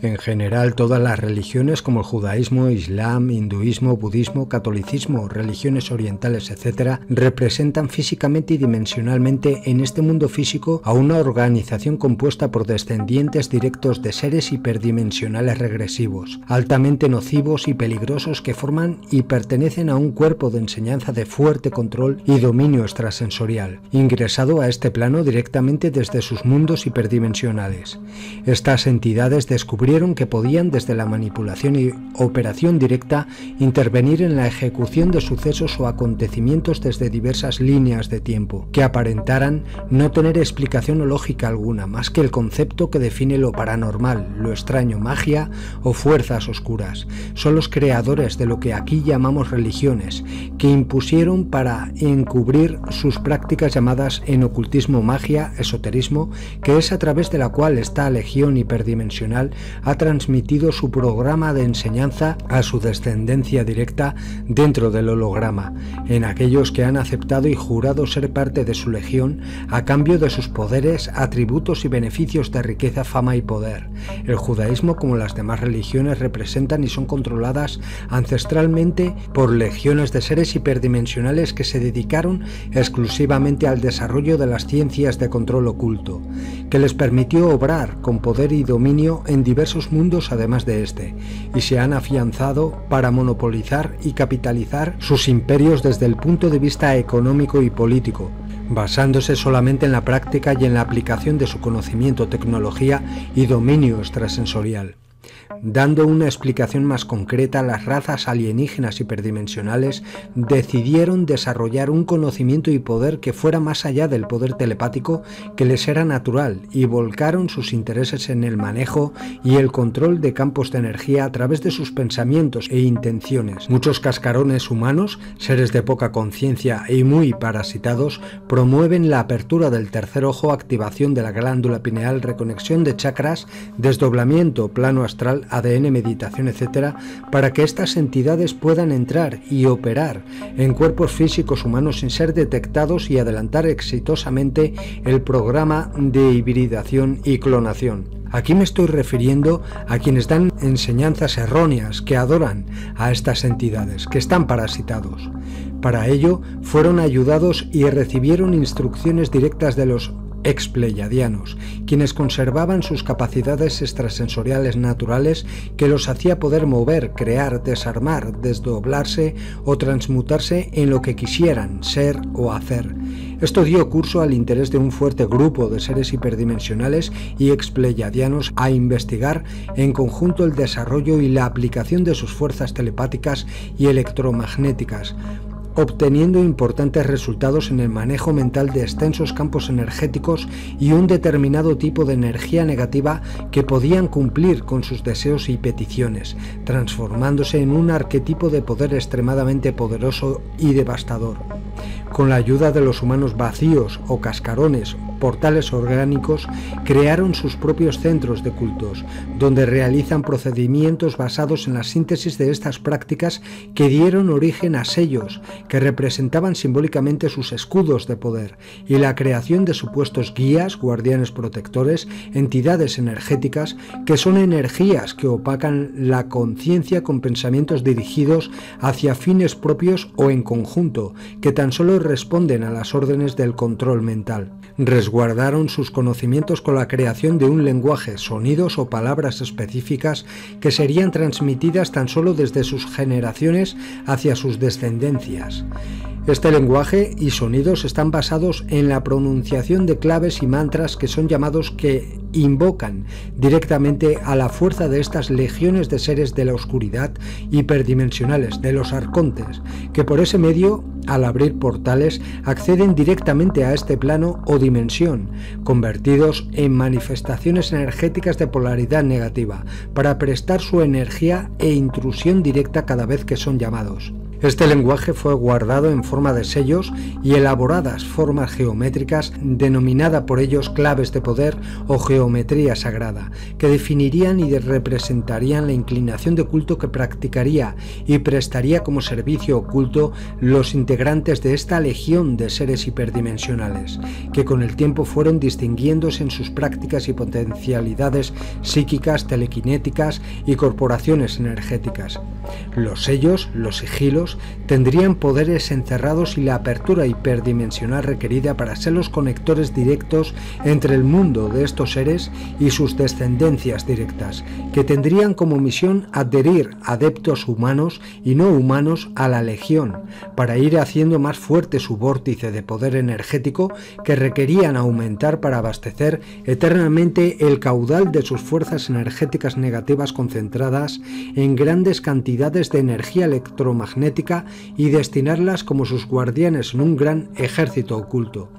En general, todas las religiones como el judaísmo, islam, hinduismo, budismo, catolicismo, religiones orientales, etc., representan físicamente y dimensionalmente en este mundo físico a una organización compuesta por descendientes directos de seres hiperdimensionales regresivos, altamente nocivos y peligrosos que forman y pertenecen a un cuerpo de enseñanza de fuerte control y dominio extrasensorial, ingresado a este plano directamente desde sus mundos hiperdimensionales. Estas entidades descubrieron que podían desde la manipulación y operación directa intervenir en la ejecución de sucesos o acontecimientos desde diversas líneas de tiempo, que aparentaran no tener explicación o lógica alguna, más que el concepto que define lo paranormal, lo extraño, magia o fuerzas oscuras. Son los creadores de lo que aquí llamamos religiones, que impusieron para encubrir sus prácticas llamadas en ocultismo magia, esoterismo, que es a través de la cual esta legión hiperdimensional ha transmitido su programa de enseñanza a su descendencia directa dentro del holograma, en aquellos que han aceptado y jurado ser parte de su legión a cambio de sus poderes, atributos y beneficios de riqueza, fama y poder. El judaísmo, como las demás religiones, representan y son controladas ancestralmente por legiones de seres hiperdimensionales que se dedicaron exclusivamente al desarrollo de las ciencias de control oculto, que les permitió obrar con poder y dominio en diversos mundos además de este, y se han afianzado para monopolizar y capitalizar sus imperios desde el punto de vista económico y político, basándose solamente en la práctica y en la aplicación de su conocimiento, tecnología y dominio extrasensorial. Dando una explicación más concreta, las razas alienígenas hiperdimensionales decidieron desarrollar un conocimiento y poder que fuera más allá del poder telepático que les era natural y volcaron sus intereses en el manejo y el control de campos de energía a través de sus pensamientos e intenciones. Muchos cascarones humanos, seres de poca conciencia y muy parasitados, promueven la apertura del tercer ojo, activación de la glándula pineal, reconexión de chakras, desdoblamiento plano astral, ADN, meditación, etcétera, para que estas entidades puedan entrar y operar en cuerpos físicos humanos sin ser detectados y adelantar exitosamente el programa de hibridación y clonación. Aquí me estoy refiriendo a quienes dan enseñanzas erróneas, que adoran a estas entidades, que están parasitados. Para ello fueron ayudados y recibieron instrucciones directas de los expleiadianos, quienes conservaban sus capacidades extrasensoriales naturales que los hacía poder mover, crear, desarmar, desdoblarse o transmutarse en lo que quisieran ser o hacer. Esto dio curso al interés de un fuerte grupo de seres hiperdimensionales y expleiadianos a investigar en conjunto el desarrollo y la aplicación de sus fuerzas telepáticas y electromagnéticas, obteniendo importantes resultados en el manejo mental de extensos campos energéticos y un determinado tipo de energía negativa que podían cumplir con sus deseos y peticiones, transformándose en un arquetipo de poder extremadamente poderoso y devastador. Con la ayuda de los humanos vacíos o cascarones, portales orgánicos, crearon sus propios centros de cultos, donde realizan procedimientos basados en la síntesis de estas prácticas que dieron origen a sellos, que representaban simbólicamente sus escudos de poder, y la creación de supuestos guías, guardianes protectores, entidades energéticas, que son energías que opacan la conciencia con pensamientos dirigidos hacia fines propios o en conjunto, que tan solo responden a las órdenes del control mental. Resguardaron sus conocimientos con la creación de un lenguaje, sonidos o palabras específicas que serían transmitidas tan solo desde sus generaciones hacia sus descendencias. Este lenguaje y sonidos están basados en la pronunciación de claves y mantras que son llamados que invocan directamente a la fuerza de estas legiones de seres de la oscuridad hiperdimensionales, de los arcontes, que por ese medio, al abrir portales, acceden directamente a este plano o dimensión, convertidos en manifestaciones energéticas de polaridad negativa, para prestar su energía e intrusión directa cada vez que son llamados. Este lenguaje fue guardado en forma de sellos y elaboradas formas geométricas denominada por ellos claves de poder o geometría sagrada, que definirían y representarían la inclinación de culto que practicaría y prestaría como servicio oculto los integrantes de esta legión de seres hiperdimensionales, que con el tiempo fueron distinguiéndose en sus prácticas y potencialidades psíquicas, telequinéticas y corporaciones energéticas. Los sellos, los sigilos, tendrían poderes encerrados y la apertura hiperdimensional requerida para ser los conectores directos entre el mundo de estos seres y sus descendencias directas, que tendrían como misión adherir adeptos humanos y no humanos a la Legión, para ir haciendo más fuerte su vórtice de poder energético que requerían aumentar para abastecer eternamente el caudal de sus fuerzas energéticas negativas concentradas en grandes cantidades de energía electromagnética y destinarlas como sus guardianes en un gran ejército oculto.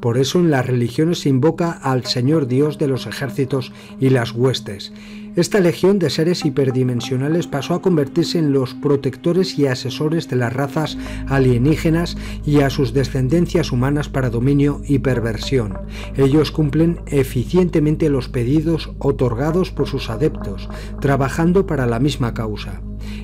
Por eso en las religiones se invoca al Señor Dios de los ejércitos y las huestes. Esta legión de seres hiperdimensionales pasó a convertirse en los protectores y asesores de las razas alienígenas y a sus descendencias humanas para dominio y perversión. Ellos cumplen eficientemente los pedidos otorgados por sus adeptos, trabajando para la misma causa.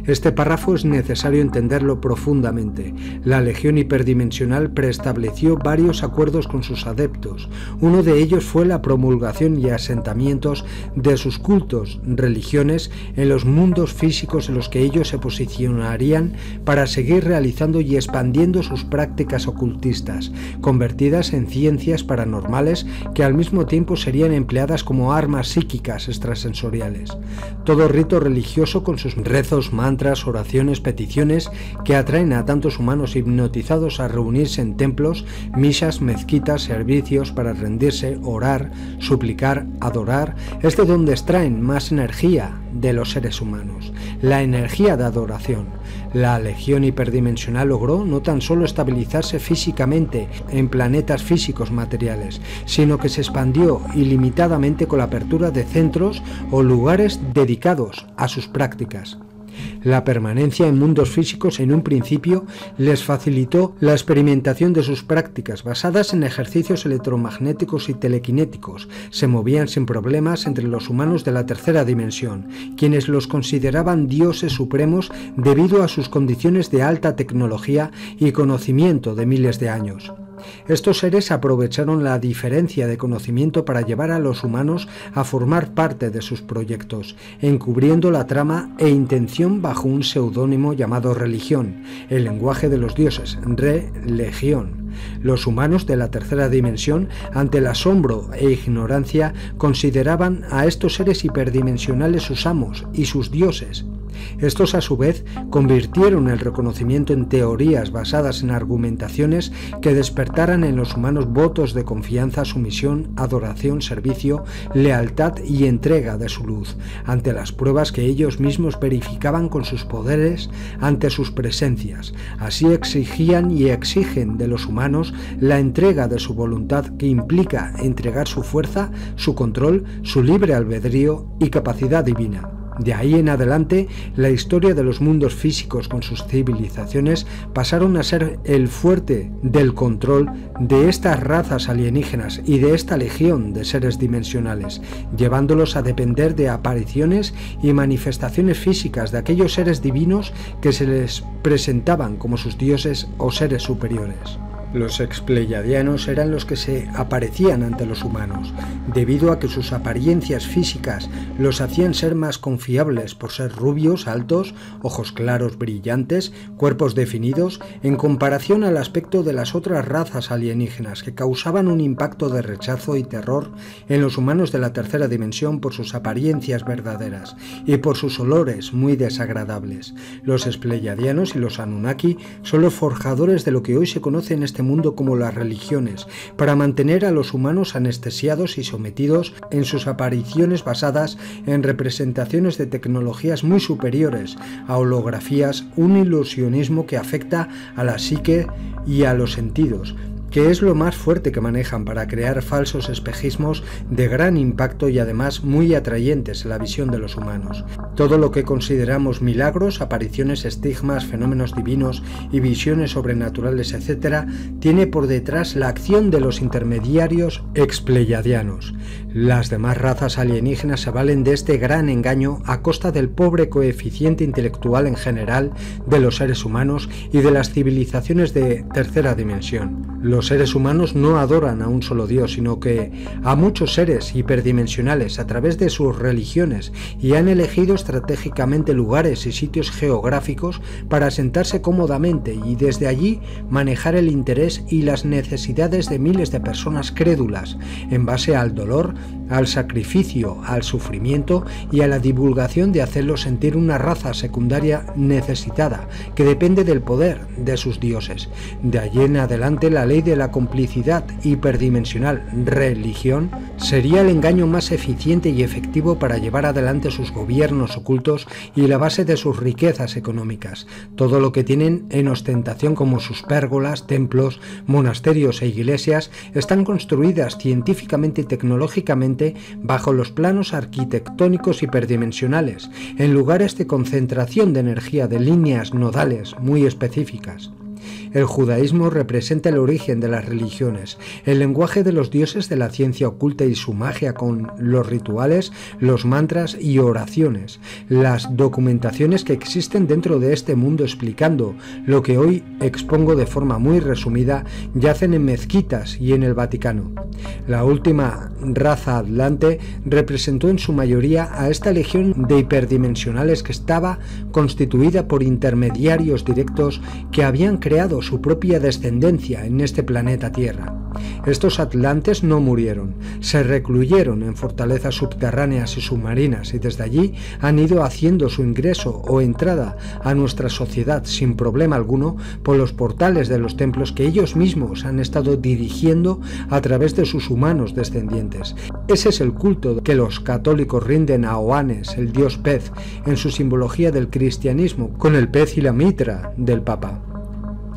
Este párrafo es necesario entenderlo profundamente. La Legión Hiperdimensional preestableció varios acuerdos con sus adeptos. Uno de ellos fue la promulgación y asentamientos de sus cultos, religiones, en los mundos físicos en los que ellos se posicionarían para seguir realizando y expandiendo sus prácticas ocultistas, convertidas en ciencias paranormales que al mismo tiempo serían empleadas como armas psíquicas extrasensoriales. Todo rito religioso con sus rezos mantras, oraciones, peticiones que atraen a tantos humanos hipnotizados a reunirse en templos, misas, mezquitas, servicios para rendirse, orar, suplicar, adorar, es de donde extraen más energía de los seres humanos, la energía de adoración. La legión hiperdimensional logró no tan solo estabilizarse físicamente en planetas físicos materiales, sino que se expandió ilimitadamente con la apertura de centros o lugares dedicados a sus prácticas. La permanencia en mundos físicos en un principio les facilitó la experimentación de sus prácticas basadas en ejercicios electromagnéticos y telequinéticos. Se movían sin problemas entre los humanos de la tercera dimensión, quienes los consideraban dioses supremos debido a sus condiciones de alta tecnología y conocimiento de miles de años. Estos seres aprovecharon la diferencia de conocimiento para llevar a los humanos a formar parte de sus proyectos, encubriendo la trama e intención bajo un seudónimo llamado religión, el lenguaje de los dioses, religión. Los humanos de la tercera dimensión, ante el asombro e ignorancia, consideraban a estos seres hiperdimensionales sus amos y sus dioses, estos a su vez convirtieron el reconocimiento en teorías basadas en argumentaciones que despertaran en los humanos votos de confianza, sumisión, adoración, servicio, lealtad y entrega de su luz, ante las pruebas que ellos mismos verificaban con sus poderes ante sus presencias. Así exigían y exigen de los humanos la entrega de su voluntad que implica entregar su fuerza, su control, su libre albedrío y capacidad divina. De ahí en adelante, la historia de los mundos físicos con sus civilizaciones pasaron a ser el fuerte del control de estas razas alienígenas y de esta legión de seres dimensionales, llevándolos a depender de apariciones y manifestaciones físicas de aquellos seres divinos que se les presentaban como sus dioses o seres superiores. Los expleiadianos eran los que se aparecían ante los humanos, debido a que sus apariencias físicas los hacían ser más confiables por ser rubios, altos, ojos claros, brillantes, cuerpos definidos, en comparación al aspecto de las otras razas alienígenas que causaban un impacto de rechazo y terror en los humanos de la tercera dimensión por sus apariencias verdaderas y por sus olores muy desagradables. Los expleiadianos y los Anunnaki son los forjadores de lo que hoy se conoce en este mundo como las religiones, para mantener a los humanos anestesiados y sometidos en sus apariciones basadas en representaciones de tecnologías muy superiores, a holografías, un ilusionismo que afecta a la psique y a los sentidos, que es lo más fuerte que manejan para crear falsos espejismos de gran impacto y además muy atrayentes en la visión de los humanos. Todo lo que consideramos milagros, apariciones, estigmas, fenómenos divinos y visiones sobrenaturales, etc., tiene por detrás la acción de los intermediarios expleyadianos. Las demás razas alienígenas se valen de este gran engaño a costa del pobre coeficiente intelectual en general de los seres humanos y de las civilizaciones de tercera dimensión. Los seres humanos no adoran a un solo Dios, sino que a muchos seres hiperdimensionales a través de sus religiones y han elegido estratégicamente lugares y sitios geográficos para sentarse cómodamente y desde allí manejar el interés y las necesidades de miles de personas crédulas en base al dolor, al sacrificio, al sufrimiento y a la divulgación de hacerlos sentir una raza secundaria necesitada que depende del poder de sus dioses. De allí en adelante la ley de la complicidad hiperdimensional religión sería el engaño más eficiente y efectivo para llevar adelante sus gobiernos ocultos y la base de sus riquezas económicas, todo lo que tienen en ostentación como sus pérgolas, templos, monasterios e iglesias están construidas científicamente y tecnológicamente bajo los planos arquitectónicos hiperdimensionales, en lugares de concentración de energía de líneas nodales muy específicas. El judaísmo representa el origen de las religiones, el lenguaje de los dioses de la ciencia oculta y su magia con los rituales, los mantras y oraciones, las documentaciones que existen dentro de este mundo explicando lo que hoy expongo de forma muy resumida, yacen en mezquitas y en el Vaticano. La última raza atlante representó en su mayoría a esta legión de hiperdimensionales que estaba constituida por intermediarios directos que habían creado su propia descendencia en este planeta Tierra. Estos atlantes no murieron, se recluyeron en fortalezas subterráneas y submarinas y desde allí han ido haciendo su ingreso o entrada a nuestra sociedad sin problema alguno por los portales de los templos que ellos mismos han estado dirigiendo a través de sus humanos descendientes. Ese es el culto que los católicos rinden a Oanes, el dios pez, en su simbología del cristianismo, con el pez y la mitra del Papa.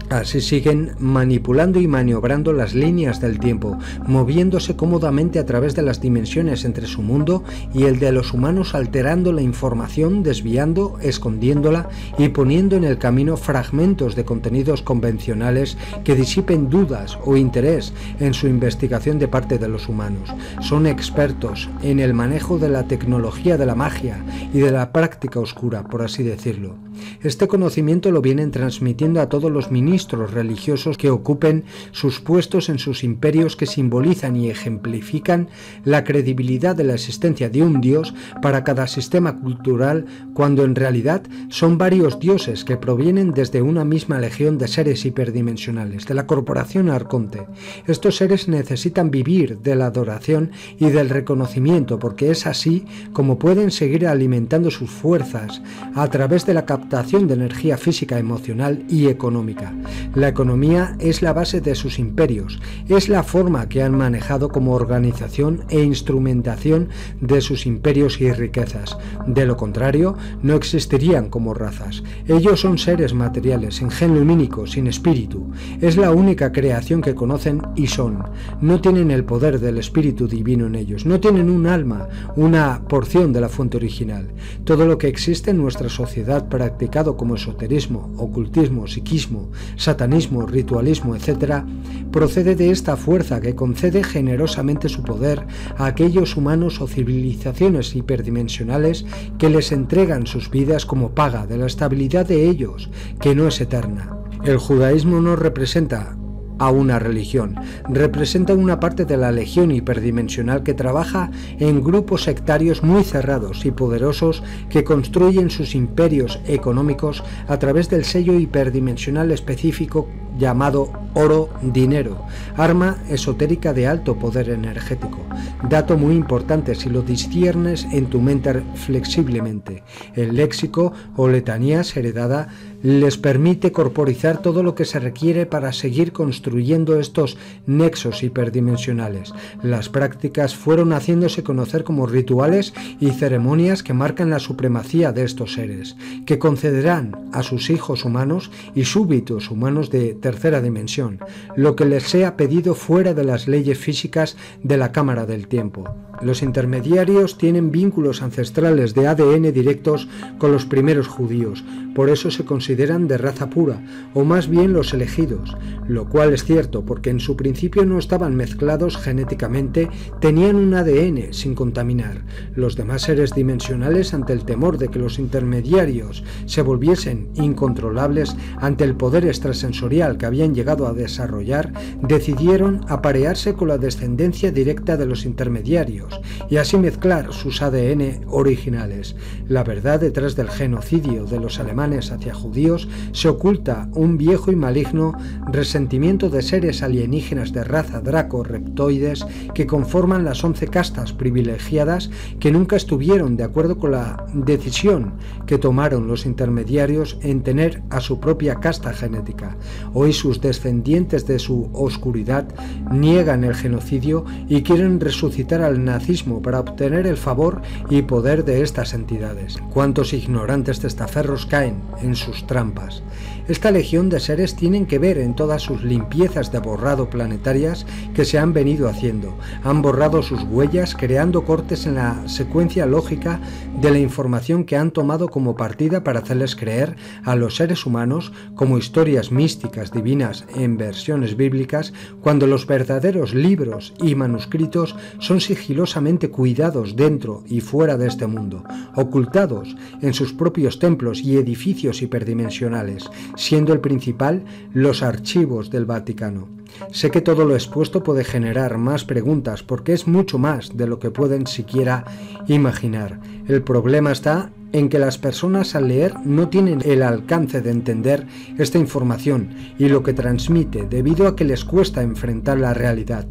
Así siguen manipulando y maniobrando las líneas del tiempo, moviéndose cómodamente a través de las dimensiones entre su mundo y el de los humanos, alterando la información, desviando, escondiéndola y poniendo en el camino fragmentos de contenidos convencionales que disipen dudas o interés en su investigación de parte de los humanos. Son expertos en el manejo de la tecnología de la magia y de la práctica oscura, por así decirlo. Este conocimiento lo vienen transmitiendo a todos los ministros religiosos que ocupen sus puestos en sus imperios que simbolizan y ejemplifican la credibilidad de la existencia de un dios para cada sistema cultural cuando en realidad son varios dioses que provienen desde una misma legión de seres hiperdimensionales, de la corporación Arconte. Estos seres necesitan vivir de la adoración y del reconocimiento porque es así como pueden seguir alimentando sus fuerzas a través de la captación de energía física, emocional y económica. La economía es la base de sus imperios, es la forma que han manejado como organización e instrumentación de sus imperios y riquezas. De lo contrario, no existirían como razas. Ellos son seres materiales, en gen lumínico, sin espíritu. Es la única creación que conocen y son. No tienen el poder del espíritu divino en ellos, no tienen un alma, una porción de la fuente original. Todo lo que existe en nuestra sociedad practicado como esoterismo, ocultismo, psiquismo, satanismo, ritualismo, etc., procede de esta fuerza que concede generosamente su poder a aquellos humanos o civilizaciones hiperdimensionales que les entregan sus vidas como paga de la estabilidad de ellos, que no es eterna. El judaísmo no representa a una religión. Representa una parte de la legión hiperdimensional que trabaja en grupos sectarios muy cerrados y poderosos que construyen sus imperios económicos a través del sello hiperdimensional específico llamado oro dinero, arma esotérica de alto poder energético. Dato muy importante si lo disciernes en tu mente flexiblemente. El léxico o letanías heredada les permite corporizar todo lo que se requiere para seguir construyendo estos nexos hiperdimensionales. Las prácticas fueron haciéndose conocer como rituales y ceremonias que marcan la supremacía de estos seres, que concederán a sus hijos humanos y súbitos humanos de tercera dimensión, lo que les sea pedido fuera de las leyes físicas de la cámara del tiempo. Los intermediarios tienen vínculos ancestrales de ADN directos con los primeros judíos, por eso se consideran de raza pura, o más bien los elegidos, lo cual es cierto porque en su principio no estaban mezclados genéticamente, tenían un ADN sin contaminar. Los demás seres dimensionales, ante el temor de que los intermediarios se volviesen incontrolables ante el poder extrasensorial que habían llegado a desarrollar, decidieron aparearse con la descendencia directa de los intermediarios y así mezclar sus ADN originales. La verdad detrás del genocidio de los alemanes hacia judíos se oculta un viejo y maligno resentimiento de seres alienígenas de raza draco-reptoides que conforman las once castas privilegiadas que nunca estuvieron de acuerdo con la decisión que tomaron los intermediarios en tener a su propia casta genética. Hoy sus descendientes de su oscuridad niegan el genocidio y quieren resucitar al nazismo para obtener el favor y poder de estas entidades. ¿Cuántos ignorantes testaferros caen en sus trampas? Esta legión de seres tienen que ver en todas sus limpiezas de borrado planetarias que se han venido haciendo. Han borrado sus huellas creando cortes en la secuencia lógica de la información que han tomado como partida para hacerles creer a los seres humanos como historias místicas divinas en versiones bíblicas cuando los verdaderos libros y manuscritos son sigilosos cuidados dentro y fuera de este mundo, ocultados en sus propios templos y edificios hiperdimensionales, siendo el principal los archivos del Vaticano. Sé que todo lo expuesto puede generar más preguntas porque es mucho más de lo que pueden siquiera imaginar. El problema está en que las personas al leer no tienen el alcance de entender esta información y lo que transmite debido a que les cuesta enfrentar la realidad.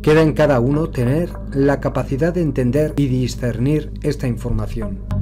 Queda en cada uno tener la capacidad de entender y discernir esta información.